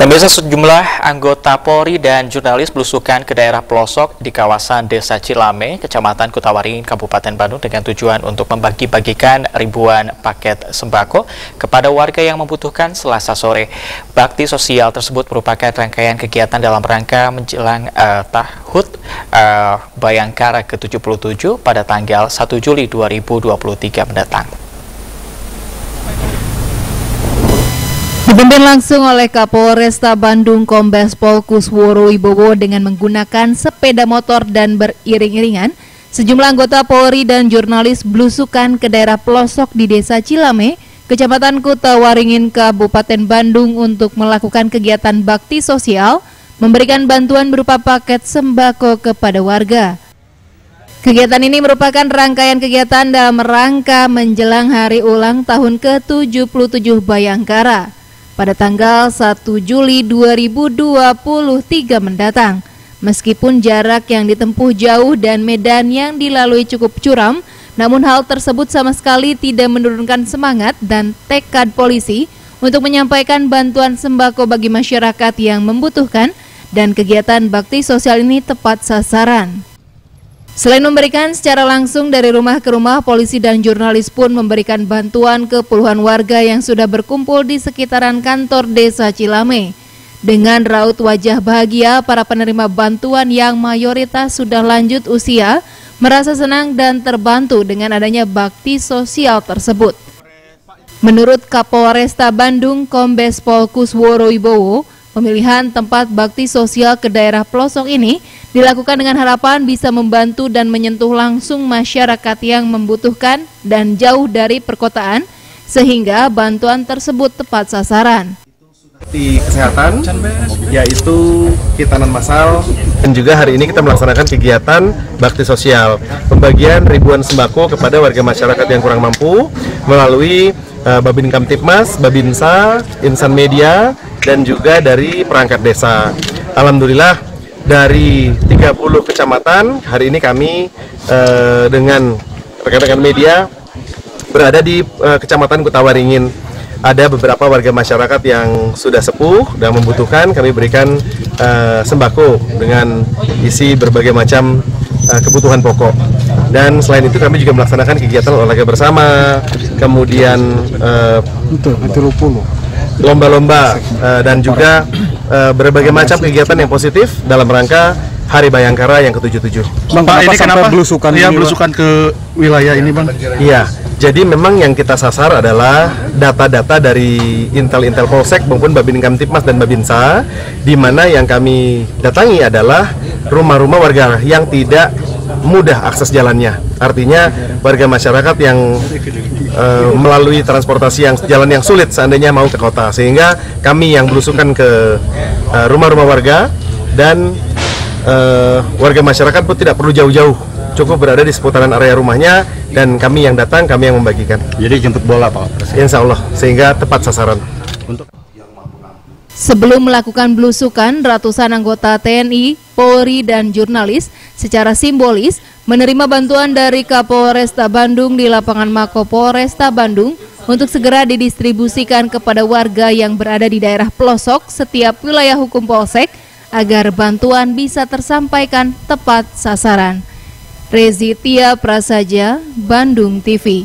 Pemirsa sejumlah anggota Polri dan jurnalis belusukan ke daerah pelosok di kawasan Desa Cilame, Kecamatan Kutawaringin, Kabupaten Bandung dengan tujuan untuk membagi-bagikan ribuan paket sembako kepada warga yang membutuhkan selasa sore. Bakti sosial tersebut merupakan rangkaian kegiatan dalam rangka menjelang uh, tahun uh, Bayangkara ke-77 pada tanggal 1 Juli 2023 mendatang. Dipimpin langsung oleh Kapolresta Bandung Kombes Pol Kusworo Wibowo dengan menggunakan sepeda motor dan beriring-iringan, sejumlah anggota Polri dan jurnalis belusukan ke daerah pelosok di Desa Cilame, Kecamatan Kuta Waringin, Kabupaten Bandung untuk melakukan kegiatan bakti sosial, memberikan bantuan berupa paket sembako kepada warga. Kegiatan ini merupakan rangkaian kegiatan dalam rangka menjelang hari ulang tahun ke-77 Bayangkara pada tanggal 1 Juli 2023 mendatang. Meskipun jarak yang ditempuh jauh dan medan yang dilalui cukup curam, namun hal tersebut sama sekali tidak menurunkan semangat dan tekad polisi untuk menyampaikan bantuan sembako bagi masyarakat yang membutuhkan dan kegiatan bakti sosial ini tepat sasaran. Selain memberikan secara langsung dari rumah ke rumah, polisi dan jurnalis pun memberikan bantuan ke puluhan warga yang sudah berkumpul di sekitaran kantor desa Cilame. Dengan raut wajah bahagia, para penerima bantuan yang mayoritas sudah lanjut usia merasa senang dan terbantu dengan adanya bakti sosial tersebut. Menurut Kapolresta Bandung, Kombes Pol Kusworo Wibowo, pemilihan tempat bakti sosial ke daerah pelosok ini dilakukan dengan harapan bisa membantu dan menyentuh langsung masyarakat yang membutuhkan dan jauh dari perkotaan sehingga bantuan tersebut tepat sasaran. Di kesehatan, yaitu kitanan massal, dan juga hari ini kita melaksanakan kegiatan bakti sosial, pembagian ribuan sembako kepada warga masyarakat yang kurang mampu melalui uh, Babin Kamtipmas, Babinsa, Insan Media, dan juga dari perangkat desa. Alhamdulillah dari 30 kecamatan hari ini kami uh, dengan rekan-rekan media berada di uh, kecamatan Kutawaringin. Ada beberapa warga masyarakat yang sudah sepuh dan membutuhkan kami berikan uh, sembako dengan isi berbagai macam uh, kebutuhan pokok. Dan selain itu kami juga melaksanakan kegiatan olahraga bersama kemudian uh, lomba-lomba uh, dan juga uh, berbagai macam kegiatan yang positif dalam rangka Hari Bayangkara yang ke-77. Bang, Pak, ini kenapa belusukan ya, belusukan ke wilayah ini, Bang? Iya. Jadi memang yang kita sasar adalah data-data dari Intel-Intel Polsek maupun Babin Kamtipmas dan Babinsa di mana yang kami datangi adalah rumah-rumah warga yang tidak mudah akses jalannya. Artinya warga masyarakat yang uh, melalui transportasi yang jalan yang sulit seandainya mau ke kota. Sehingga kami yang berusukan ke eh, rumah-rumah warga dan uh, warga masyarakat pun tidak perlu jauh-jauh. Cukup berada di seputaran area rumahnya dan kami yang datang kami yang membagikan. Jadi jemput bola Pak. Insya Allah. Sehingga tepat sasaran. Untuk Sebelum melakukan belusukan, ratusan anggota TNI, Polri, dan jurnalis secara simbolis menerima bantuan dari Kapolresta Bandung di lapangan Mako Polresta Bandung untuk segera didistribusikan kepada warga yang berada di daerah pelosok setiap wilayah hukum Polsek agar bantuan bisa tersampaikan tepat sasaran. Rezi Tia Prasaja, Bandung TV